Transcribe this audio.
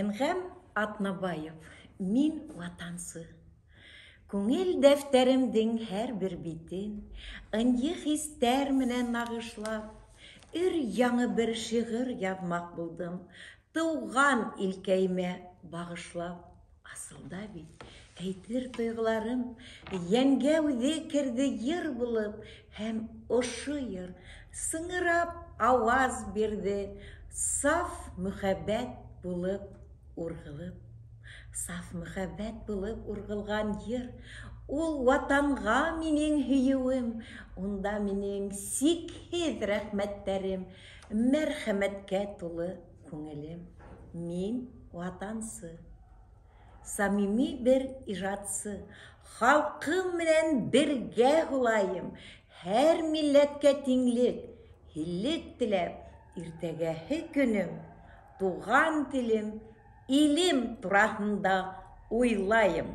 Әнғәм Атнабаев Мин ватансы Күңел дәфтәремдең һәр бер битен Ынйы хистәр менән нағышлап, өр-яңы бер шиғыр яҙмаҡ булдым, Тыуған илкәйемә бағышлап. Асылда бит әйтер тойғоларым Йәнгә үҙе керҙе йыр булып, Һәм ошо йыр сыңырап ауаз бирҙе Саф мөхәббәт булып урғылып. Саф мөхәббәт булып урғылған йыр Ул ватанға минең һөйөүем, Унда минең сикһеҙ рәхмәттәрем, Мәрхәмәткә тулы күңелем. Мин ватансы, Самими бер ижадсы, Халҡым менән бергә һулайым, Һәр милләткә тиңлек, һиллек теләп, Иртәгәһе көнөм, Туған телем, илем турасында ойлайым